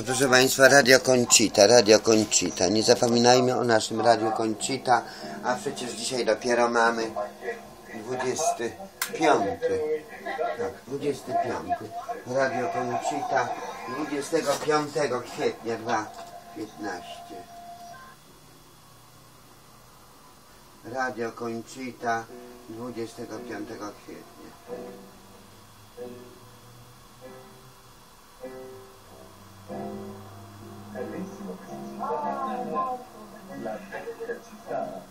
Proszę Państwa, Radio Concita, Radio Concita. Nie zapominajmy o naszym Radio Concita, a przecież dzisiaj dopiero mamy 25. Tak, 25. Radio Concita 25 kwietnia 2015. Radio Concita 25 kwietnia. la gente que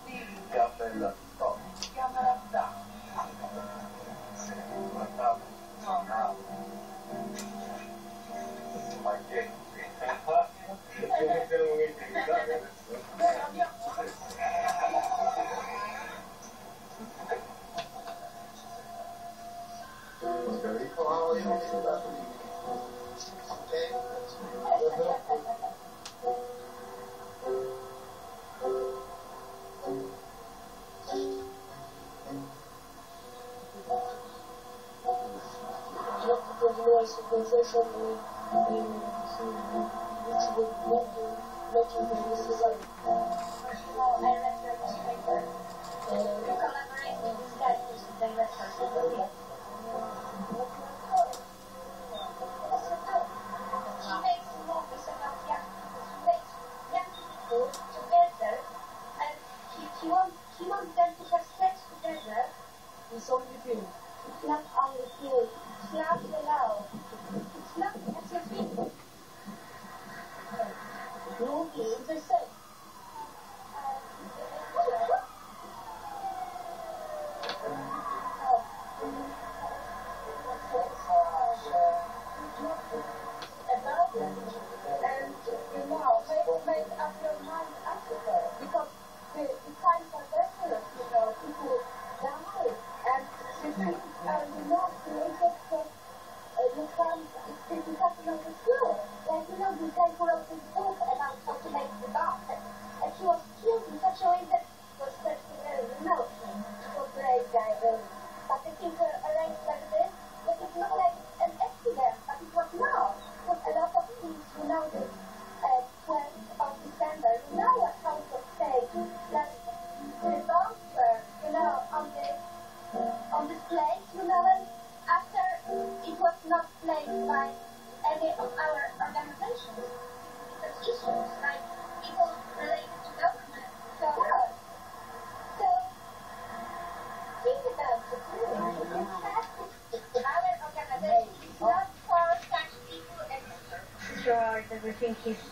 was the first opening in which would make you make the your you collaborate this. He makes movies about he makes together, and he, he, wants, them to have sex together. Only. Not clap below. It's not at your feet. Two feet. Thank you.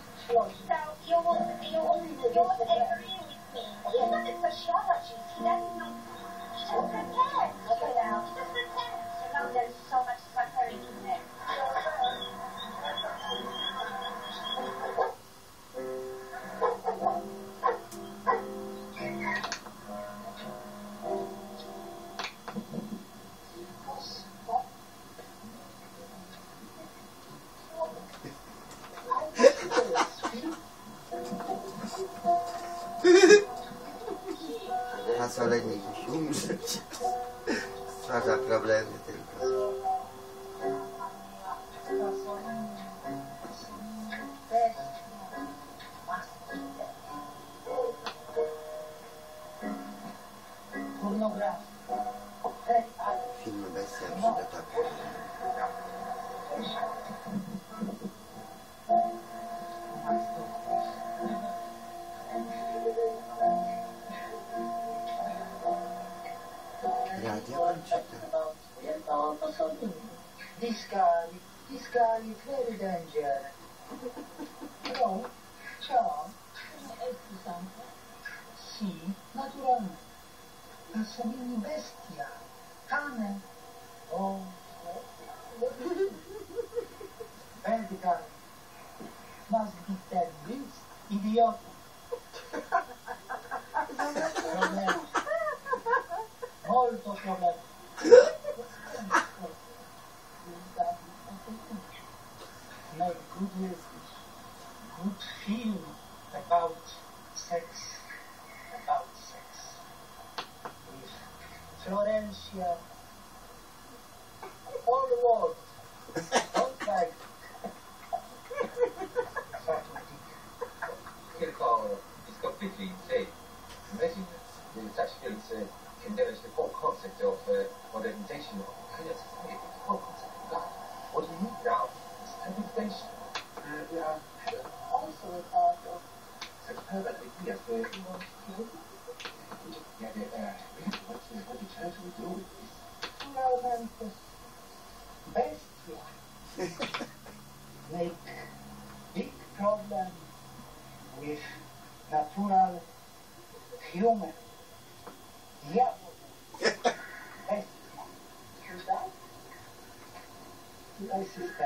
What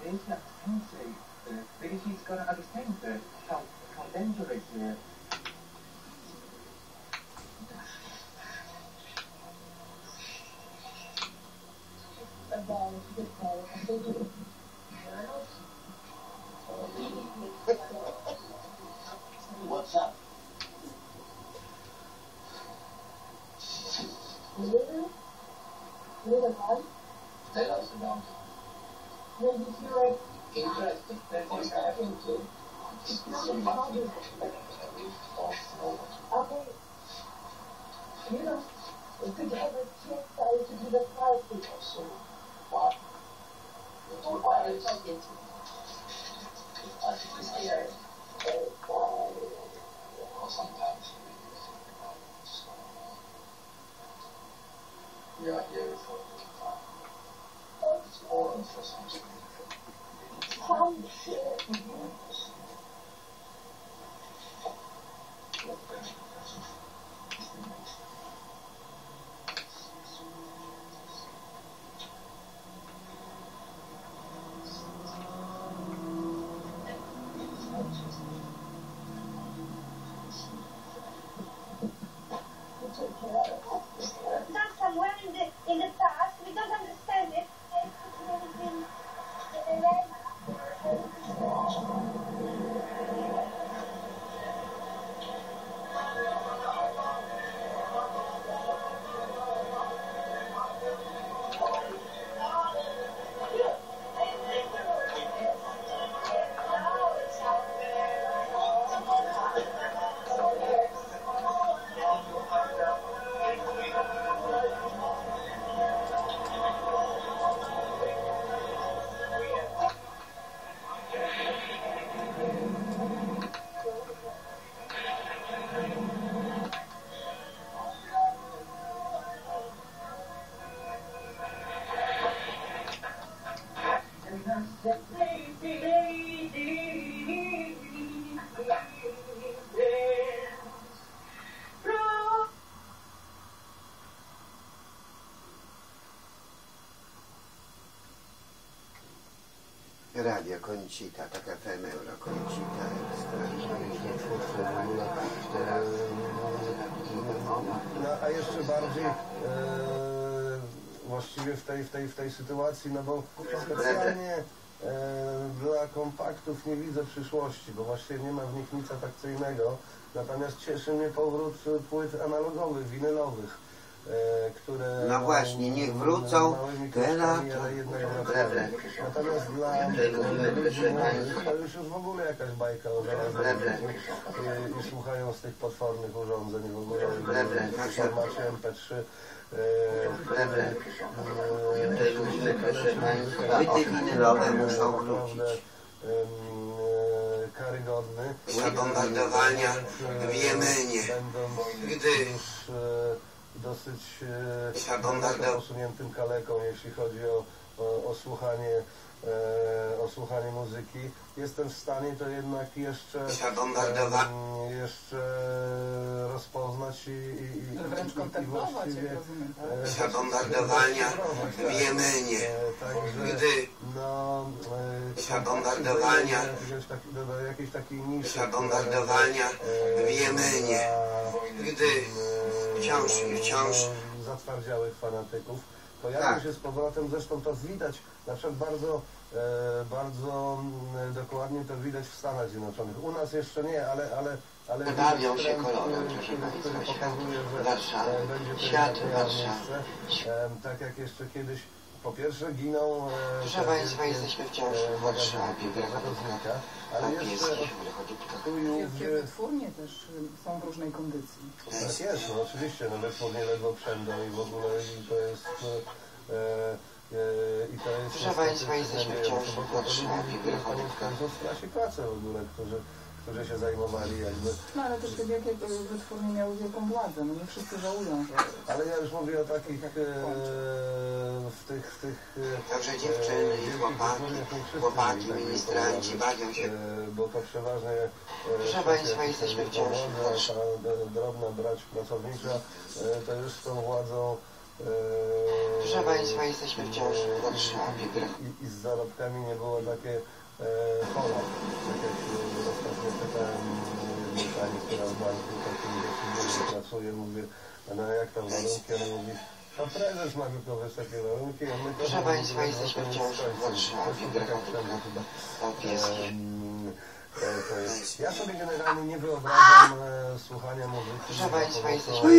the Islam is saying, that he's going to understand the how contemporary Radio Koncita, taka FM Euro Koncita No, a jeszcze bardziej e, właściwie w tej, w, tej, w tej sytuacji, no bo specjalnie e, dla kompaktów nie widzę przyszłości, bo właściwie nie ma w nich nic atrakcyjnego. Natomiast cieszy mnie powrót płyt analogowych, winylowych, które... No właśnie, niech wrócą Dobre. wracają. Natomiast dla e, to już, już w ogóle jakaś bajka o i, i słuchają z tych potwornych urządzeń w ogóle w formacie MP3. e, Dobre. e, Tutaj lubimy, proszę państwa. Płyty winylowe muszą wrócić. e, karygodny. Zabombardowania w Jemenie. Będąc Gdy e, dosyć e, posuniętym kaleką, jeśli chodzi o, o, o słuchanie e, o słuchanie muzyki. Jestem w stanie to jednak jeszcze em, jeszcze rozpoznać i, i, i, Wręcz i, i kontemplować, właściwie jak rozumiem, tak? e, w tak. Jemenie. E, Gdy no, e, do jakiegoś taki- do, do jakiejś takiej niszy. Zabombardowania która, w Jemenie. Gdy e, wciąż i wciąż zatwardziałych fanatyków pojawił Tak. się z powrotem, zresztą to widać, na przykład bardzo, e, bardzo mm, dokładnie to widać w Stanach Zjednoczonych. U nas jeszcze nie, ale, ale, ale widać się który- proszę państwa, pokazuje, że Warszawy. e, Świat Warszawy. miejsce. Em, Tak jak jeszcze kiedyś po pierwsze giną... e, Proszę Państwa, jesteśmy wciąż e, w Warszawie, w ale jeszcze Papieskich, w wytwórnie też y, są w różnej kondycji. Tak jest, no oczywiście, no wytwórnie ledwo przędą i w ogóle i to jest... E, e, I to jest... Proszę Państwa, jesteśmy wciąż bo w to Warszawie, w straci pracę w ogóle, którzy, którzy się zajmowali jakby... No ale też te wielkie y, wytwórnie miały wielką władzę. No nie wszyscy żałują, że Ale ja już mówię o takich e, w tych, w tych e, Także dziewczyny i chłopaki, chłopaki, takiej ministranci bawią się. e, Bo to przeważnie e, Proszę Państwa, jesteśmy wciąż ta drobna brać pracownicza e, to już z tą władzą e, Proszę Państwa, jesteśmy wciąż w Warszawie, i, i z zarobkami nie było takie e, chore. Tak jak Proszę mamy Państwa, ledwo jesteśmy koniec wciąż w końców. Warszawie, To są to jest- Ja sobie generalnie nie wyobrażam e, słuchania muzyki. Proszę Państwa, jesteśmy w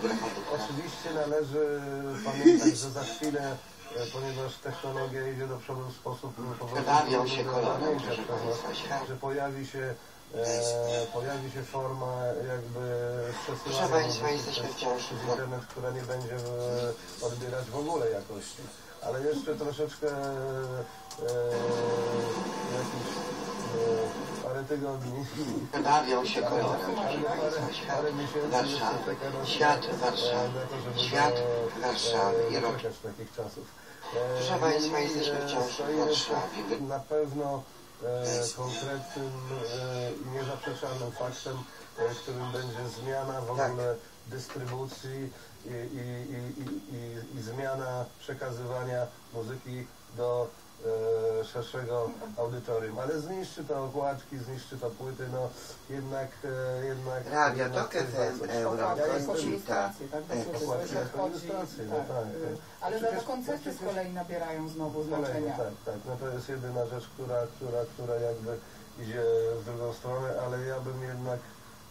w Lechowitkach. Oczywiście należy pamiętać, że za chwilę, e, ponieważ technologia idzie do przodu w sposób Wybawią się proszę Państwa, że pojawi się e, pojawi się forma jakby przesyłania Proszę Państwa, muzyki. jesteśmy przez, wciąż przez w- internet, która nie będzie e, odbierać w ogóle jakości. Ale jeszcze troszeczkę e, jakiś e, parę tygodni Bawią się kolorem, Warszawy. Świat e, Warszawy. Świat Warszawy i e, rok. doczekać takich czasów. E, Proszę Państwa, jesteśmy e, wciąż w Warszawie. Na pewno e, konkretnym e, i niezaprzeczalnym faktem, e, którym będzie zmiana w Tak. ogóle dystrybucji i, i, i, i zmiana przekazywania muzyki do e, szerszego audytorium. Ale zniszczy to okładki, zniszczy to płyty, no jednak... E, jednak Radio Tok to jest FM, Euro, Ja ilustracje, tak? Do E, okładki wchodzi- ilustracje, no tak, tak. Ale Przecież- nowe koncerty z kolei nabierają znowu znaczenia. tak, tak. No to jest jedyna rzecz, która, która, która jakby idzie w drugą stronę, ale ja bym jednak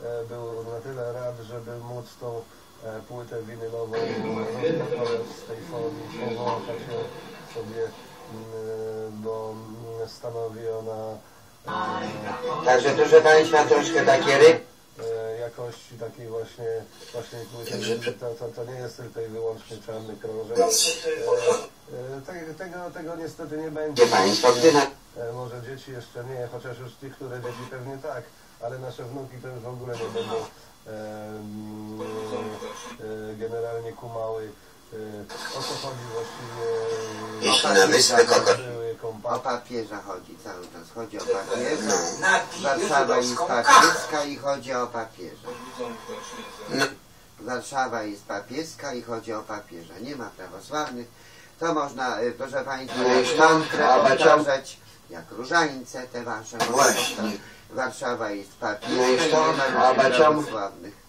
e, był na tyle rad, żeby móc tą e, płytę winylową z tej powąchać ją sobie, bo mm, stanowi ona e, Także proszę Państwa, troszkę takie ryb. e, jakości takiej właśnie, właśnie płyty. To, to, to nie jest tylko i wyłącznie czarny krążek. E, e, te- tego, tego niestety nie będzie. Może dzieci jeszcze nie, chociaż już niektóre dzieci pewnie tak, ale nasze wnuki to już w ogóle nie będą mm, generalnie kumały. E, o co chodzi właściwie? Jeśli na wyspę kogoś. Były O papieża chodzi cały czas. Chodzi o papieża. Na Warszawa jest papieska i chodzi o papieża. No. Warszawa jest papieska i chodzi o papieża. Nie ma prawosławnych. To można, proszę Państwa, No mantrę powtarzać, jak różańce te wasze. Właśnie. Warszawa jest papieska No i nie ma prawosławnych.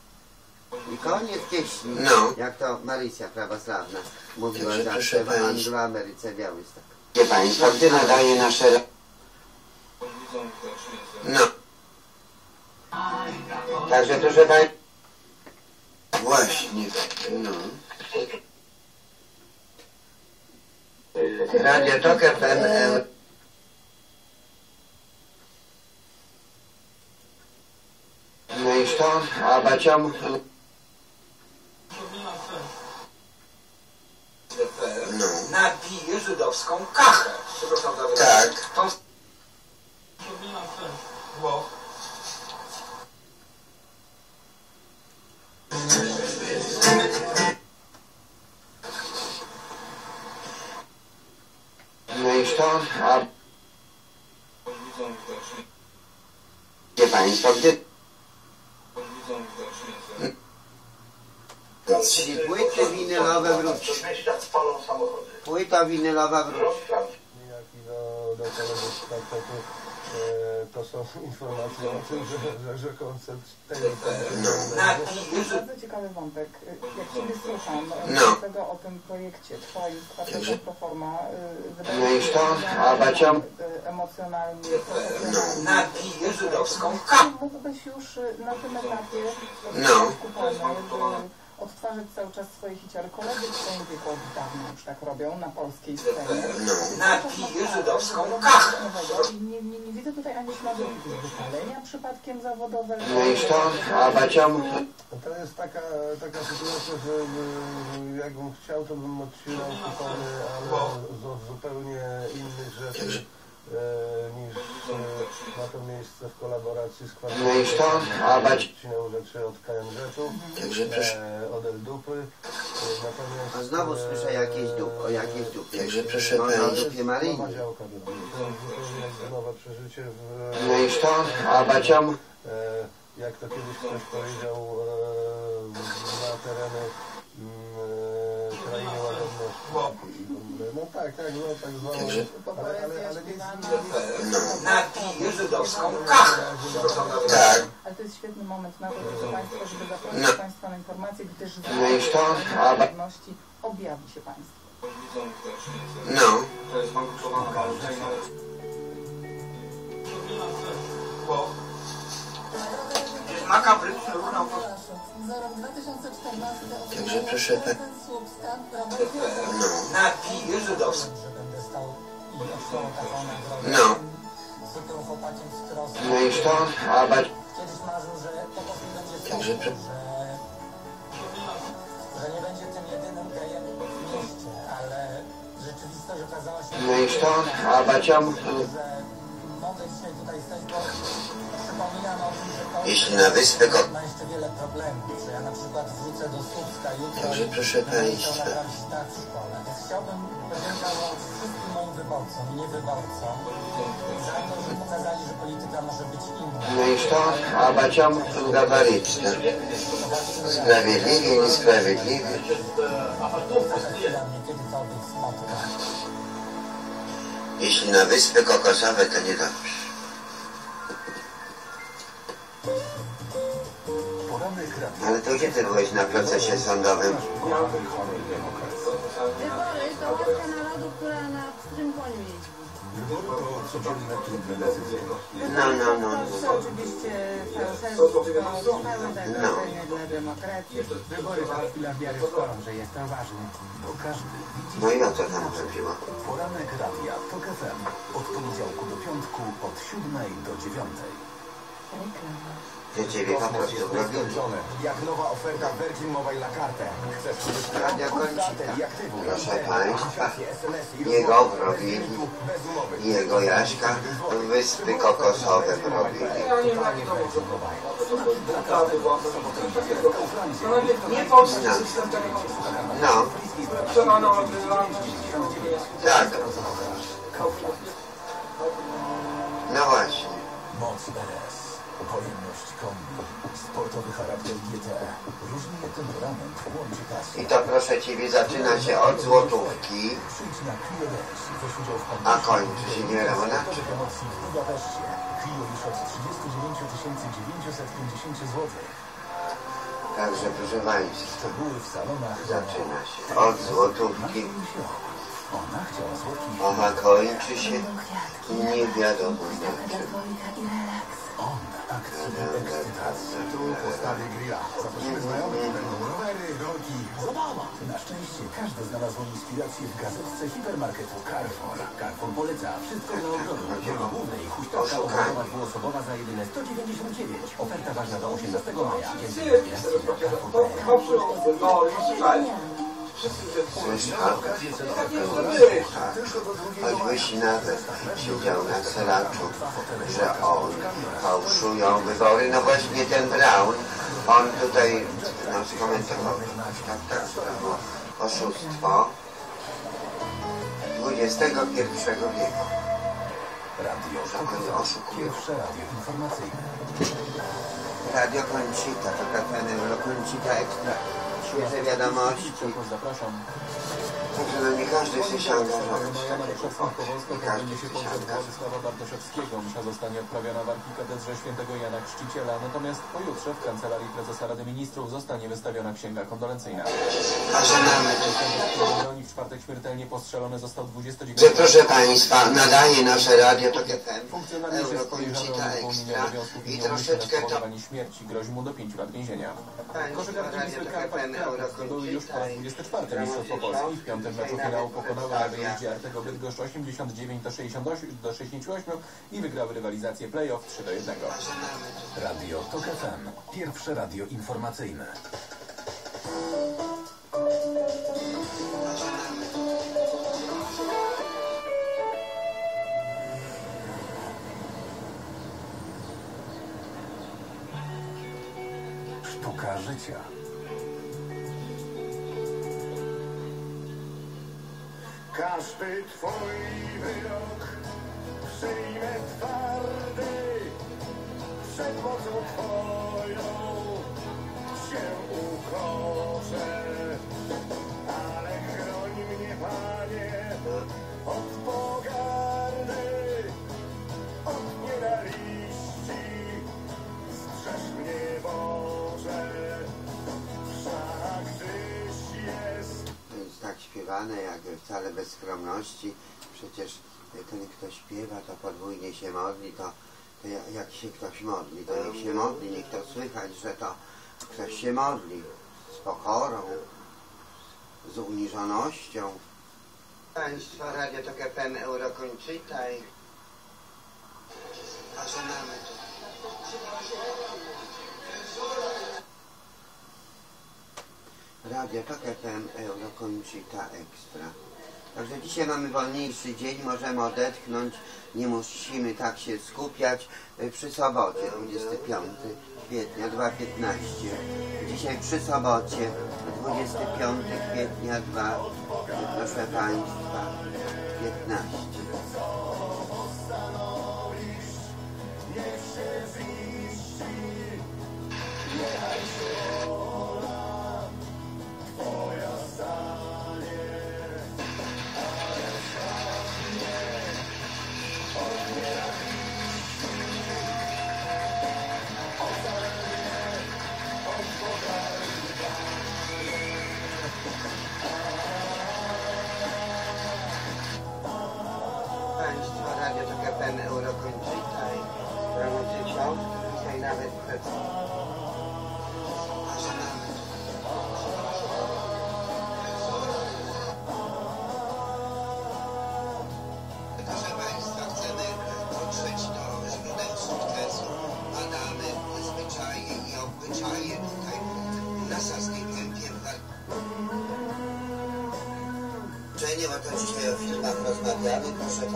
I koniec pieśni, No. jak to Marysia prawosławna mówiła Także zawsze w państwa. Angloameryce Białystok. Wie Państwo, gdy nadaje nasze... No. Także proszę Państwa... Właśnie, no. Radio Tok FM... e, No i stąd, a baciom... No. napije żydowską kachę. Przepraszam za Tak. Tą... Bo No i stąd, a... Wie Państwo, gdy... Czyli płyty winylowe wróci. Płyta winylowa wróci. jak i do, do kolegów z kwartetu, e, to są informacje o tym, że, że, że koncert Bardzo ciekawy wątek. Jak Ciebie słucham, No. tego o tym projekcie Twoim kwartetem Proforma, y, wydaje No się, y, emocjonalnie, profesjonalnie. napije żydowską. Mógłbyś już y, na tym etapie No. Odtwarzać cały czas swoje hiciory. Koledzy w swoim wieku od dawna już tak robią na polskiej scenie. No. Napije żydowską kachę. I nie, nie, nie widzę tutaj ani śladu wypalenia przypadkiem zawodowego. No i stąd, a baciom, No to jest taka, taka sytuacja, że jakbym chciał, to bym odcinał kupony, ale z zupełnie innych rzeczy niż e, ma to miejsce w kolaboracji z kwartetem. No Odcinał rzeczy od KMZ-u, Także proszę. e, od Eldupy. E, natomiast, A znowu e, słyszę jakieś dup, o jakiejś dupie. Także proszę o dupie jakby nowe przeżycie w, No i stąd, a baciom, e, jak to kiedyś ktoś powiedział, e, na tereny mm, e, krainy łagodności. No tak, tak, no tak zwane. Także- Ale, ale, ale nic, no. Napije żydowską kachę. Tak. Ale to jest świetny moment na to, proszę Państwa, żeby zaprosić No. Państwa na informację, gdyż za No pewności objawi się Państwo. No. To jest bankrutowana waluta i nawet... Na rok 2014 Także proszę pa- Słupska, No. Otrzymał taką nagrodę. No. No i stąd, a bać... Kiedyś marzył, że po prostu będzie Także sobą, pre- że, że nie będzie tym jedynym gejem w mieście, ale rzeczywistość okazała się... No i stąd, a baciom, wrócę do Słupska jutro Także proszę państwa. inna. no i. Dla mnie kiedy to być smotka. Jeśli na wyspy kokosowe, to niedobrze. Ale to gdzie ty byłeś na procesie sądowym? Poranek chorej demokracji. Wybory to łaska narodu, która na pstrym koniu jeździ. Wybory to codzienne trudne decyzje. No, no, no, no. To oczywiście fałszerstwo, całe zagrożenie dla demokracji. Wybory to chwila wiary w to, że jest to ważne. Bo każdy widzi No i o co tam chodziło? Poranek radia TOK FM. Od poniedziałku do piątku od 7 do 9. Że ciebie po prostu wrobili. Jak nowa oferta Virgin Mobile na kartę. Chcesz i aktywuj. Proszę państwa, jego rozmowy wrobili. klientów bez umowy. I jego Jaśka wyspy kokosowe wrobili. Ja nie. No No. polski system. No, tak. No właśnie. Sportowy charakter GT. Różni je temperament, łączy pasję. I to proszę ciebie zaczyna się od złotówki, na a kończy się nie Leona? Sportowej promocji w Budapeszcie. Clio już od 39 950 zł. Także proszę państwa, Szczegóły w salonach. zaczyna się od złotówki, Ona kończy się nie wiadomo na czym. On akcji ekscytacji. Tu postawię grilla. Zaprosimy znajomych. Będą rowery, rolki, zabawa. Na szczęście każdy znalazł inspirację w gazetce hipermarketu Carrefour. Carrefour poleca wszystko dla ogrodu. Droga główna i huśtawka ogrodowa dwuosobowa za jedyne 199. Oferta ważna do 18 maja. Na Carrefour.pl. Słyszał? Choćbyś nawet siedział na seraczu, że on fałszują wybory. No właśnie ten Brown, on tutaj no, skomentował. Tak, tak, to było oszustwo XXI wieku. Radio oszukują. Pierwsze radio informacyjne. Radio Koncita, to tak Euro Koncita Ekstra. Świeże wiadomości. Także no nie każdy się angażować. Nie każdy się się angażować. Msza zostanie odprawiona w arkikatedrze świętego Jana Chrzciciela, natomiast pojutrze w Kancelarii Prezesa Rady Ministrów zostanie wystawiona księga kondolencyjna. A że mamy. Broni w czwartek śmiertelnie postrzelony został 29 Że proszę Państwa, nadaje nasze radio Tok FM, wypełnienie Ekstra i troszeczkę to śmierci. Grozi mu do 5 lat więzienia. Koszykarki Wisły Karpat zdobyły już po raz Eurokończyta 24 Mistrzostwo Polski. W piątym pokonały na wyjeździe Artego Bydgoszcz 89 do 68 do 68 i wygrały rywalizację play-off 3 do 1. Radio TOK FM. Pierwsze radio informacyjne. Sztuka życia. Każ ty twój wyrok przyjmie twardy. Jak wcale bez skromności. Przecież ten, kto śpiewa, to podwójnie się modli, to, to ja- jak się ktoś modli, to niech się modli, niech to słychać, że to ktoś się modli z pokorą, z uniżonością. Państwa Radio Tok FM Eurokończyta Radio Tok FM Eurokończyta Ekstra. Także dzisiaj mamy wolniejszy dzień, możemy odetchnąć, nie musimy tak się skupiać y, przy sobocie, 25 kwietnia 2.15. Dzisiaj przy sobocie, 25 kwietnia 2, proszę Państwa, 15.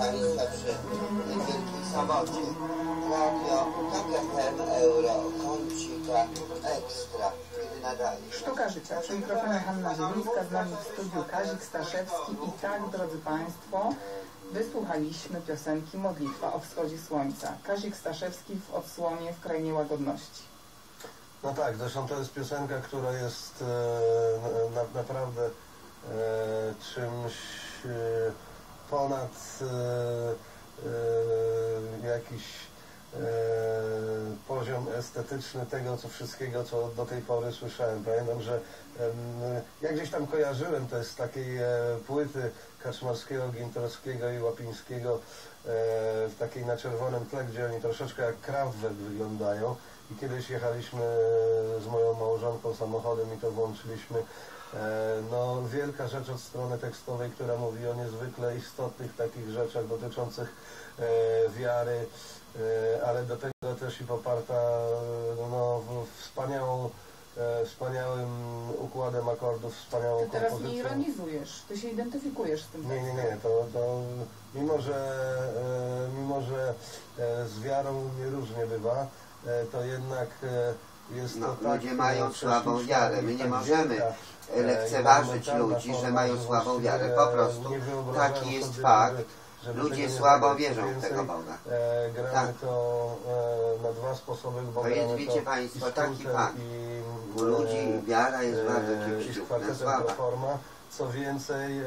przy Sobocie. Radio Euro, Kącika Ekstra. Sztuka życia. Przy mikrofonie Hanna Zielińska, z nami w studiu Kazik Staszewski. I tak, drodzy Państwo, wysłuchaliśmy piosenki Modlitwa o wschodzie słońca. Kazik Staszewski w odsłonie w Krainie Łagodności. No tak, zresztą to jest piosenka, która jest e, na, naprawdę e, czymś e, ponad e, e, jakiś e, poziom estetyczny tego, co wszystkiego, co do tej pory słyszałem. Pamiętam, że jak gdzieś tam kojarzyłem, to jest takiej płyty Kaczmarskiego, Gintorskiego i Łapińskiego w takiej na czerwonym tle, gdzie oni troszeczkę jak Kraftwerk wyglądają i kiedyś jechaliśmy z moją małżonką samochodem i to włączyliśmy. E, No, wielka rzecz od strony tekstowej, która mówi o niezwykle istotnych takich rzeczach dotyczących e, wiary, e, ale do tego też i poparta no, wspaniałą, e, wspaniałym układem akordów, wspaniałą Ty teraz nie kompozycją. ironizujesz, ty się identyfikujesz z tym Nie, nie, nie, to, to mimo, że, e, mimo, że e, z wiarą nie różnie bywa, e, to jednak e, jest No, to tak ludzie mają słabą wiarę. My nie tak możemy e, lekceważyć ludzi, że mają słabą wiarę. Po prostu nie taki jest fakt, Ludzie nie słabo wierzą w tego Boga. Tak. to To jest, wiecie to państwo, taki fakt. U ludzi wiara jest bardzo kwartetem słaba. Co więcej,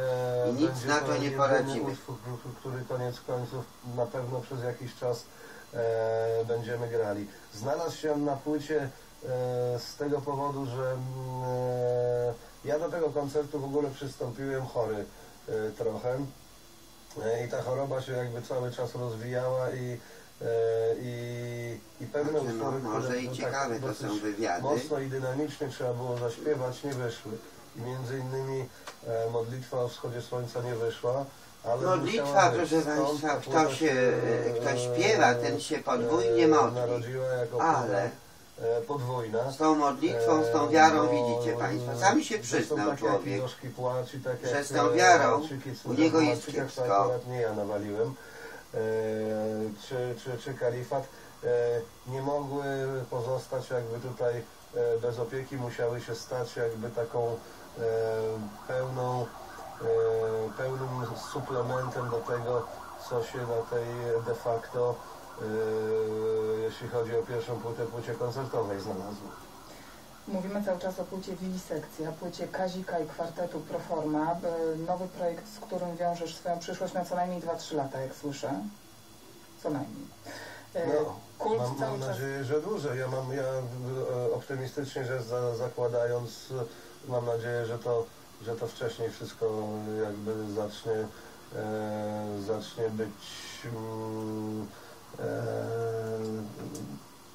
I nic na to nie jedyny poradzimy. utwór, który koniec końców na pewno przez jakiś czas e, będziemy grali. Znalazł się na płycie e, z tego powodu, że mm, e, ja do tego koncertu w ogóle przystąpiłem chory e, trochę e, i ta choroba się jakby cały czas rozwijała i e, i, i pewne Znaczy, no, utwory, może które i tak ciekawe to dosyć są wywiady. mocno i dynamicznie trzeba było zaśpiewać, nie wyszły. I między innymi e, modlitwa o wschodzie słońca nie wyszła, ale Modlitwa, musiała być. proszę Państwa, kto się, kto śpiewa, ten się podwójnie modli. Narodziła jako Ale podwójna. z tą modlitwą, z tą E, wiarą bo, widzicie Państwo, sami się przyznał człowiek. i gorzki płacz i tak że z tą e, wiarą Malczyki, u niego jest kiepsko. nie ja nawaliłem. E, czy, czy, czy kalifat e, nie mogły pozostać jakby tutaj e, bez opieki, musiały się stać jakby taką e, pełną, e, pełnym suplementem do tego, co się na tej de facto, e, jeśli chodzi o pierwszą płytę, płycie koncertowej znalazło. Mówimy cały czas o płycie Wiwisekcja, płycie Kazika i kwartetu Proforma. B- Nowy projekt, z którym wiążesz swoją przyszłość na co najmniej 2-3 lata, jak słyszę. Co najmniej. E, No, Kult mam, cały mam czas... nadzieję, że dłużej. Ja mam, ja e, optymistycznie rzecz za, zakładając, mam nadzieję, że to, że to wcześniej wszystko jakby zacznie, e, zacznie być mm,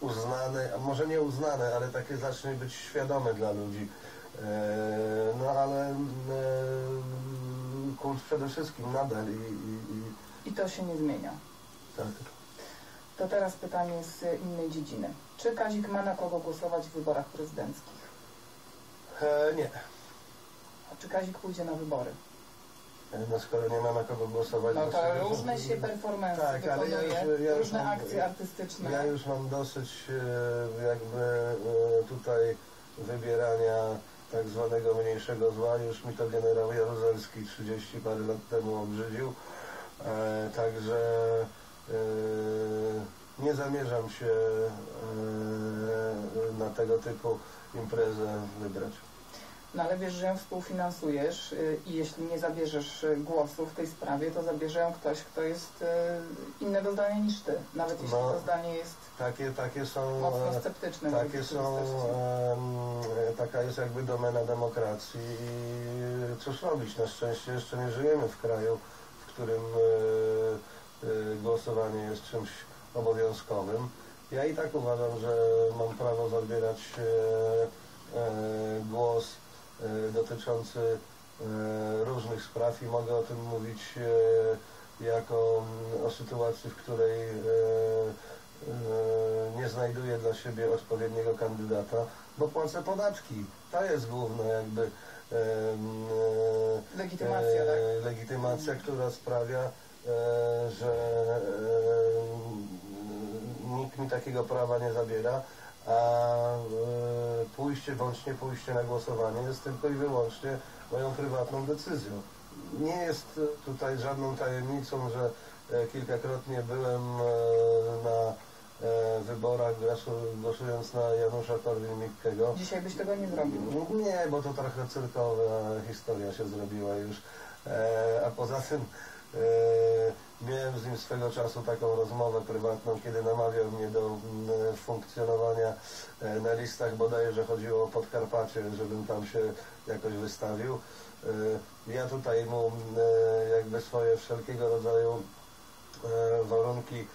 uznane, a może nie uznane, ale takie zacznie być świadome dla ludzi. E, no ale e, kult przede wszystkim nadal i, i, i I to się nie zmienia. tak. To teraz pytanie z innej dziedziny. Czy Kazik ma na kogo głosować w wyborach prezydenckich? E, nie. A czy Kazik pójdzie na wybory? No skoro nie ma na kogo głosować... No to różne się performance Tak, ale ja już- ja różne mam- akcje artystyczne. Ja już mam dosyć e, jakby e, tutaj wybierania tak zwanego mniejszego zła. Już mi to generał Jaruzelski 30 parę lat temu obrzydził. E, także e, nie zamierzam się e, na tego typu imprezę wybrać. No ale wiesz, że ją współfinansujesz y, i jeśli nie zabierzesz y, głosu w tej sprawie, to zabierze ją ktoś, kto jest y, innego zdania niż ty. Nawet jeśli No. to zdanie jest Takie, takie są... mocno e, sceptyczne. Takie są, em, taka jest jakby domena demokracji i cóż robić, na szczęście jeszcze nie żyjemy w kraju, w którym e, e, głosowanie jest czymś obowiązkowym. Ja i tak uważam, że mam prawo zabierać e, e, głos e, dotyczący e, różnych spraw i mogę o tym mówić e, jako mm, o sytuacji, w której nie znajduję dla siebie odpowiedniego kandydata, bo płacę podatki. To jest główna jakby Legitymacja, e, tak? legitymacja, która sprawia, e, że e, nikt mi takiego prawa nie zabiera, a e, pójście bądź nie pójście na głosowanie jest tylko i wyłącznie moją prywatną decyzją. Nie jest tutaj żadną tajemnicą, że e, kilkakrotnie byłem e, na wyborach głosu- głosując na Janusza Korwin-Mikkego. Dzisiaj byś tego nie zrobił. Nie, bo to trochę cyrkowa historia się zrobiła już. A poza tym miałem z nim swego czasu taką rozmowę prywatną, kiedy namawiał mnie do mm, funkcjonowania e, na listach, bodajże chodziło o Podkarpacie, żebym tam się jakoś wystawił. E, ja tutaj mu mm, e, jakby swoje wszelkiego rodzaju warunki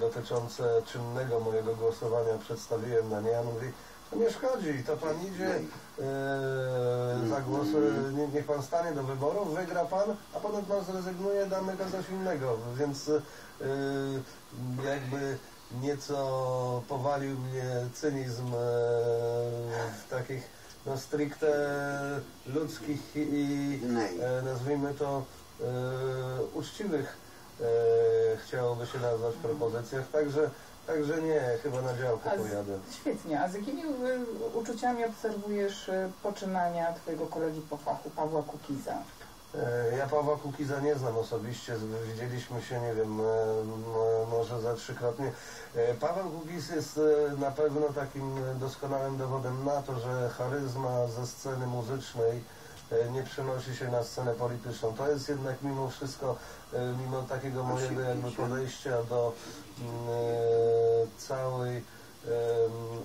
dotyczące czynnego mojego głosowania przedstawiłem na nie, a on mówi, to nie szkodzi, to pan idzie e, za głos, e, nie- niech pan stanie do wyborów, wygra pan, a potem pan zrezygnuje, damy kogoś innego, więc e, jakby nieco powalił mnie cynizm e, w takich no, stricte ludzkich i e, nazwijmy to e, uczciwych e, chciałoby się nazwać propozycjach, także, także nie, chyba na działkę z- pojadę. Świetnie. A z jakimi y, uczuciami obserwujesz y, poczynania twojego kolegi po fachu, Pawła Kukiza? E, Ja Pawła Kukiza nie znam osobiście, widzieliśmy się, nie wiem, e, mo- może za trzykrotnie. E, Paweł Kukiz jest na pewno takim doskonałym dowodem na to, że charyzma ze sceny muzycznej nie przenosi się na scenę polityczną. To jest jednak mimo wszystko, mimo takiego mojego jakby podejścia do całej em,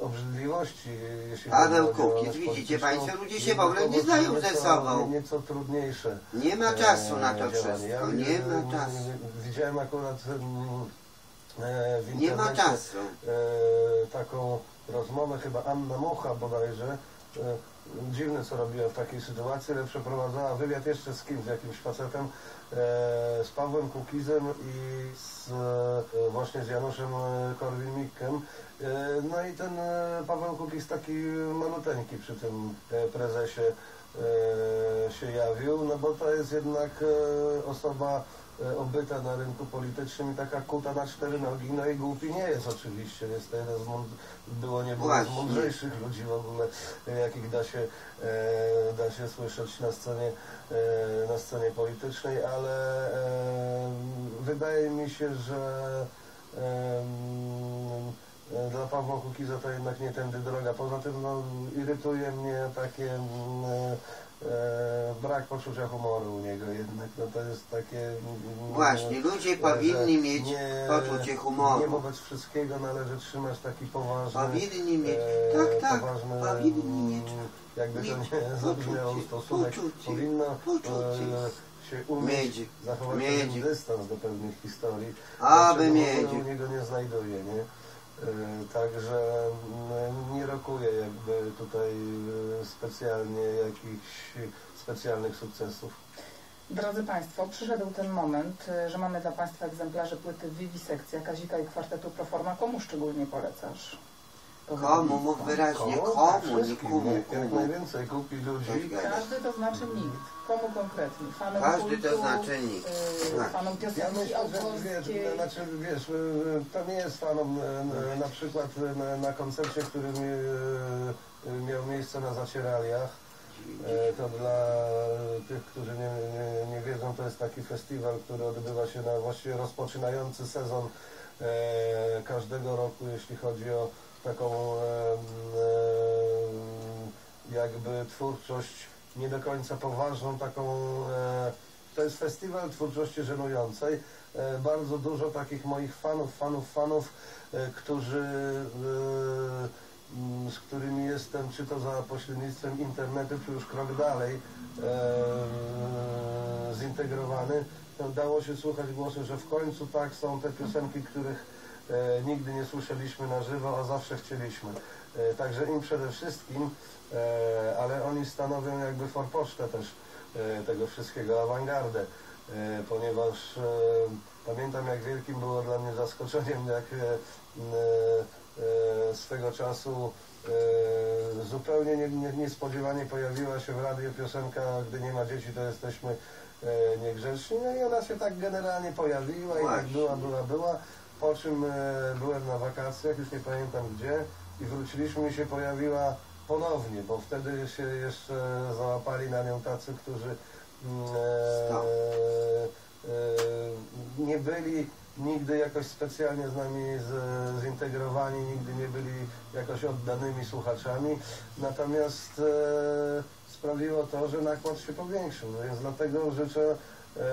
obrzydliwości, jeśli działalność widzicie państwo, ludzie się w ogóle nie znają ze sobą. Nieco trudniejsze. Nie ma czasu na to e, wszystko, Ja, nie e, ma czasu. Widziałem akurat e, w Nie ma czasu. e, taką rozmowę, chyba Anna Mucha bodajże, e, dziwne co robiła w takiej sytuacji, ale przeprowadzała wywiad jeszcze z kimś, z jakimś facetem, e, z Pawłem Kukizem i z, e, właśnie z Januszem e, Korwin-Mikkem. E, no i ten e, Paweł Kukiz taki maluteńki przy tym e, prezesie się jawił, no bo to jest jednak osoba obyta na rynku politycznym i taka kuta na cztery nogi, no i głupi nie jest oczywiście, jest to jeden z mąd- było nie było z mądrzejszych ludzi w ogóle, e, jakich da się, e, da się słyszeć na scenie, e, na scenie politycznej, ale e, wydaje mi się, że e, dla Pawła Kukiza to jednak nie tędy droga. Poza tym no, irytuje mnie takie mm, e, e, brak poczucia humoru u niego jednak. No, to jest takie... mm, Właśnie, ludzie powinni mieć nie- poczucie Nie humoru. wobec wszystkiego należy trzymać taki poważny... Powinni mieć, e, tak, tak, poważny, powinni mm, mieć, jakby to mieć nie zabrzmiało poczucie, stosunek. poczucie, Powinno poczucie. e, się umieć Mieć, zachować pewien dystans do pewnych historii. Aby ogóle u niego nie znajduje, nie? E, Także mm, nie rokuje jakby tutaj e, specjalnie jakichś specjalnych sukcesów. Drodzy Państwo, przyszedł ten moment, y, że mamy dla Państwa egzemplarze płyty Vivisekcja Kazika i kwartetu Proforma. Komu szczególnie polecasz? Komu? Mów wyraźnie, komu, nie Wszystkim, komu, jak, najwięcej kupi ludzi. Każdy to znaczy nikt. Komu konkretnie? Fanom Każdy to znaczy nikt. y, Tak. Fanom Ja piosenki myślę, że wiesz, autorskiej. znaczy, wiesz, y, to nie jest fanom y, na przykład y, na, na koncercie, który mi, y, miał miejsce na Zacieraliach. E, To dla tych, którzy nie, nie, nie wiedzą, to jest taki festiwal, który odbywa się na właściwie rozpoczynający sezon e, każdego roku, jeśli chodzi o taką jakby twórczość nie do końca poważną, taką e, to jest festiwal twórczości żenującej. E, Bardzo dużo takich moich fanów, fanów, fanów, e, którzy, z którymi jestem, czy to za pośrednictwem internetu, czy już krok dalej zintegrowany, dało się słuchać głosy, że w końcu tak są te piosenki, których nigdy nie słyszeliśmy na żywo, a zawsze chcieliśmy. E, także im przede wszystkim, e, ale oni stanowią jakby forpocztę też e, tego wszystkiego, awangardę, e, ponieważ e, pamiętam jak wielkim było dla mnie zaskoczeniem, jak e, e, e, swego czasu e, zupełnie nie, nie, niespodziewanie pojawiła się w radiu piosenka Gdy nie ma dzieci, to jesteśmy e, niegrzeczni. No i ona się tak generalnie pojawiła i tak była, była, była. Po czym e, byłem na wakacjach, już nie pamiętam gdzie, i wróciliśmy i się pojawiła ponownie, bo wtedy się jeszcze załapali na nią tacy, którzy mm, e, e, nie byli nigdy jakoś specjalnie z nami zintegrowani, nigdy nie byli jakoś oddanymi słuchaczami, natomiast e, sprawiło to, że nakład się powiększył, no więc dlatego życzę, e,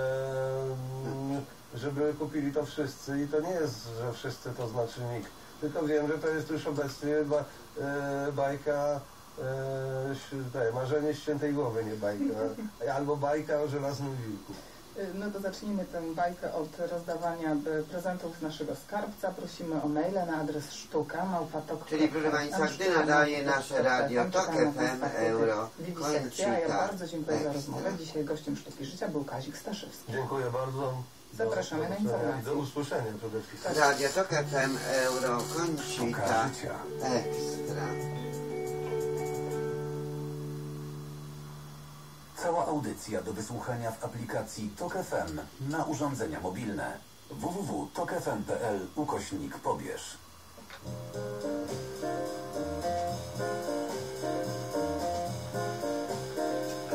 mm, żeby kupili to wszyscy i to nie jest, że wszyscy to znaczy nikt, tylko wiem, że to jest już obecnie ba, e, bajka e, marzenie ściętej głowy, nie bajka, albo bajka o żelaznym wilku. Y, No to zacznijmy tę bajkę od rozdawania y, prezentów z naszego skarbca. Prosimy o maile na adres sztuka małpatok. Czyli proszę Państwa, gdy nadaje nasze radio TOK FM Euro a ja bardzo dziękuję za rozmowę. Dzisiaj gościem Sztuki Życia był Kazik Staszewski. Dziękuję bardzo. Zapraszamy na informacje. Do usłyszenia przede wszystkim. Radio TOK FM Euro Sztuka życia. Ekstra. Cała audycja do wysłuchania w aplikacji TOK FM na urządzenia mobilne. www.tokfm.pl ukośnik pobierz.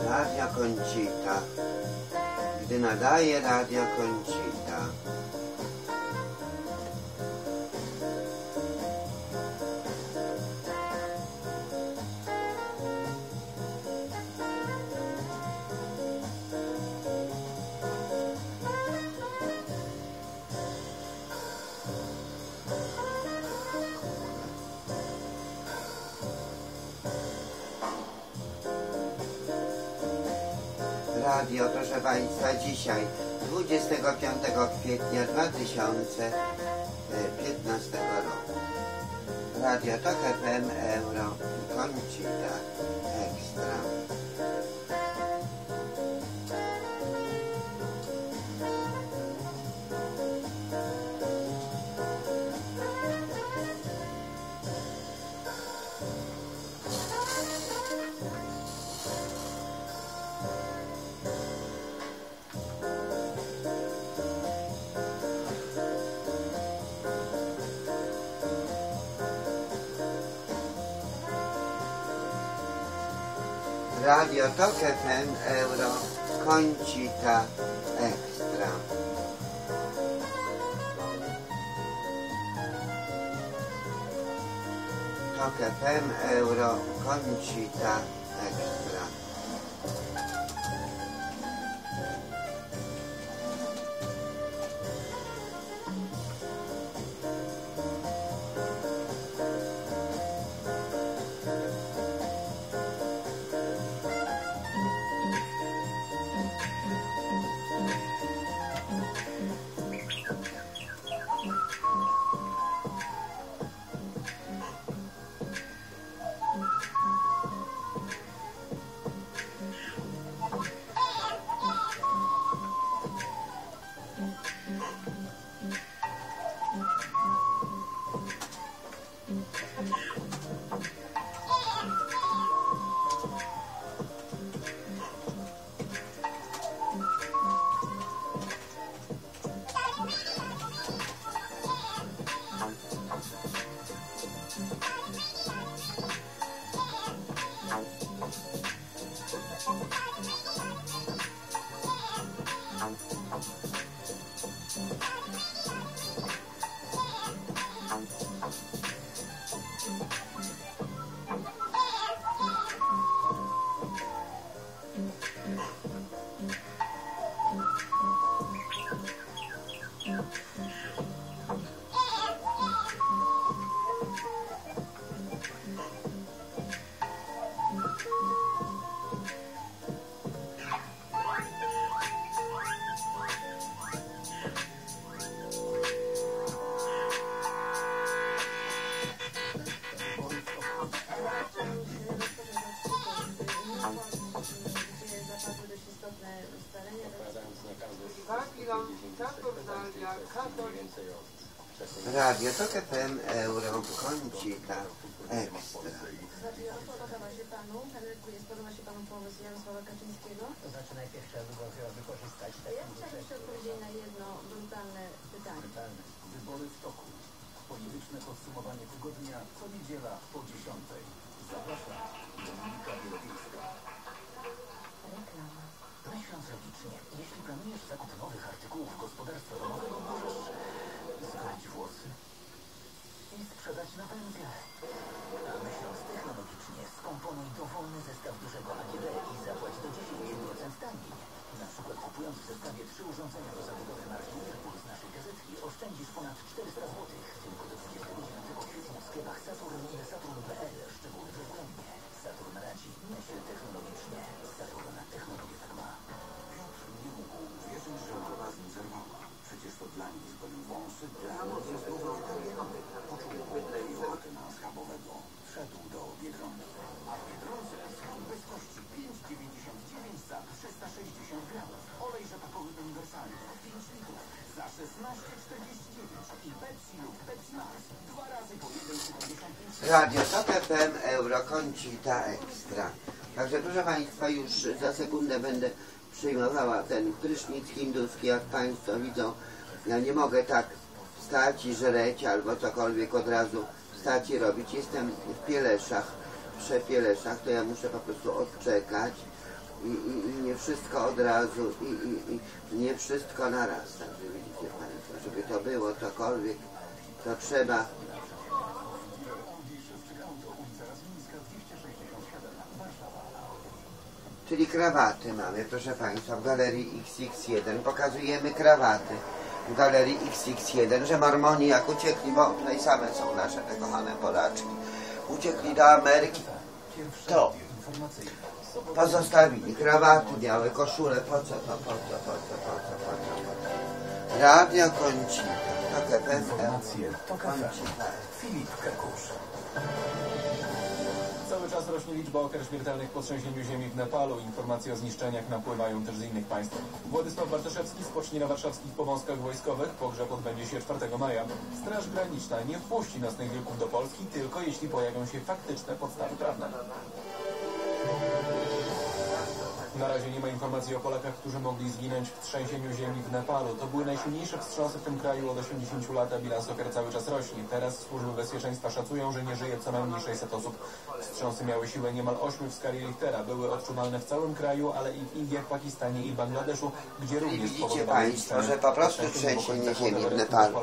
Radio Koncita. Gdy nadaje Radio Koncita. Radio, proszę Państwa, dzisiaj 25 kwietnia 2015 roku. Radio Tok FM Euro Koncita Ekstra. Radio Tok FM Euro Koncita Ekstra. Tok FM Euro Koncita Ekstra. Radio Tok FM Euro Koncita Ekstra. Podoba się Panu? Henryku, podoba się Panu pomysł Jarosława Kaczyńskiego? To znaczy najpierw trzeba by go chyba wykorzystać. Ja chciałabym jeszcze odpowiedzieć na jedno brutalne pytanie. Wybory w toku. Polityczne podsumowanie tygodnia co niedziela po 10. Zapraszam. Dominika Wielowiejska. Reklama. Myśląc logicznie, jeśli planujesz zakup nowych artykułów gospodarstwa domowego, możesz zgolić włosy i sprzedać na węgiel. A myśląc technologicznie, skomponuj dowolny zestaw dużego AGD i zapłać do 10% taniej. Na przykład kupując w zestawie trzy urządzenia do zabudowy marki Merkur z naszej gazetki oszczędzisz ponad 400 zł. Tylko do 29 kwietnia w sklepach Saturn i Saturn.pl. Radio Tok FM Euro Koncita Ekstra. Także proszę Państwa, już za sekundę będę przyjmowała ten prysznic hinduski, jak Państwo widzą. Ja nie mogę tak wstać i żreć albo cokolwiek od razu wstać i robić. Jestem w Pieleszach, przy Pieleszach, to ja muszę po prostu odczekać. I, i, i nie wszystko od razu i, i, i nie wszystko na raz. Także widzicie Państwo, żeby to było cokolwiek, to trzeba. Czyli krawaty mamy, proszę Państwa, w galerii XX1 pokazujemy krawaty. W galerii XX1, że Mormoni jak uciekli, bo tutaj same są nasze te kochane Polaczki, uciekli do Ameryki, to pozostawili krawaty, białe koszule, po co to, po co, po co, po co, po co, po co. Radio to KPFM, FM. Koncita. Filip Kekusz. Cały czas rośnie liczba ofiar śmiertelnych po trzęsieniu ziemi w Nepalu. Informacje o zniszczeniach napływają też z innych państw. Władysław Bartoszewski spocznie na warszawskich powązkach wojskowych. Pogrzeb odbędzie się 4 maja. Straż Graniczna nie wpuści nocnych wilków do Polski, tylko jeśli pojawią się faktyczne podstawy prawne. Na razie nie ma informacji o Polakach, którzy mogli zginąć w trzęsieniu ziemi w Nepalu. To były najsilniejsze wstrząsy w tym kraju od 80 lat, a bilans ofiar cały czas rośnie. Teraz służby bezpieczeństwa szacują, że nie żyje co najmniej 600 osób. Wstrząsy miały siłę niemal 8 w skali Richtera. Były odczuwalne w całym kraju, ale i w Indiach, Pakistanie i Bangladeszu, gdzie również Widzicie Państwo, że po prostu Trzęsienie ziemi w Nepalu.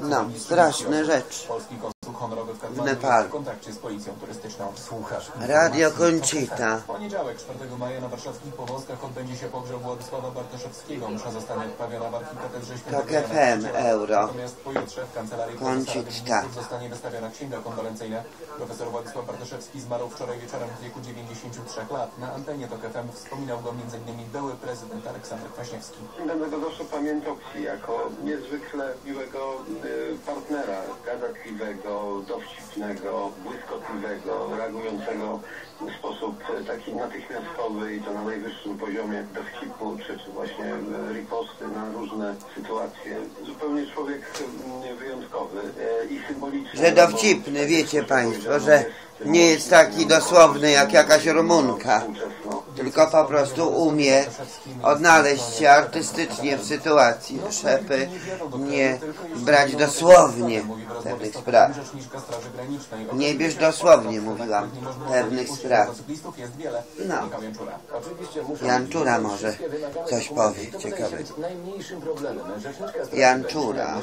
No, najmniej 30 straszne. Polski konsul honorowy w Katmandu Nepalu. jest w kontakcie z policją turystyczną. Słuchasz Radio Koncita. W poniedziałek, 4 maja na warszawskich powązkach odbędzie się pogrzeb Władysława Bartoszewskiego. Msza zostanie odprawiona w archikatedrze świętego Tak Jana euro. Natomiast pojutrze w Kancelarii Koncit, Prezesa Rady tak. Ministrów zostanie wystawiona księga kondolencyjna. Profesor Władysław Bartoszewski zmarł wczoraj wieczorem w wieku 93 lat. Na antenie TOK FM wspominał go m.in. były prezydent Aleksander Kwaśniewski. Będę go zawsze pamiętał jako niezwykle miłego y, partnera, gadatliwego, dowcipnego, błyskotliwego, reagującego w sposób y, taki natychmiastowy i to na najwyższym poziomie dowcipu, czy, czy właśnie y, riposty na różne sytuacje. Zupełnie człowiek y, wyjątkowy y, i symboliczny. Że dowcipny, wiecie Państwo, że nie jest taki dosłowny jak jakaś Rumunka, tylko po prostu umie odnaleźć się artystycznie w sytuacji, żeby nie brać dosłownie pewnych spraw. Granicznej. Nie bierz dosłownie, mówiłam, pewnych spraw. No. Janczura może coś powie To wydaje ciekawe. się być najmniejszym problemem. Rzeczniczka Straży Janczura.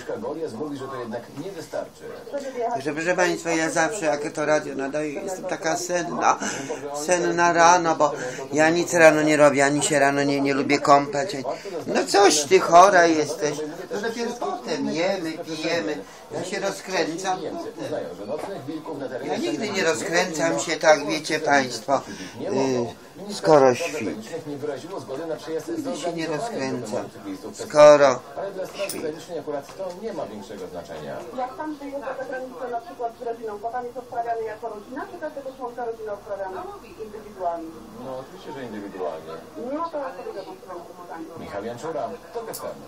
Że proszę Państwa, ja zawsze jak to radio nadaję, jestem taka senna, senna rano, bo ja nic rano nie robię, ani się rano nie, nie lubię kąpać. No coś ty chora jesteś. To dopiero potem jemy, pijemy. Ja się rozkręcam. Terenie Ja nigdy nie rozkręcam się tak, wiecie Państwo, y, skoro świt. Nigdy się nie rozkręcam. Skoro Ale dla Straży Granicznej akurat to nie ma większego znaczenia. Jak pan wyjeżdża za granicę na przykład z rodziną, to pan jest odprawiany jako rodzina, czy każdego członka rodziny odprawiamy indywidualnie? No oczywiście, że indywidualnie. No to odpowiedział pan swoją pomaganie. Michał Janczura, to FM.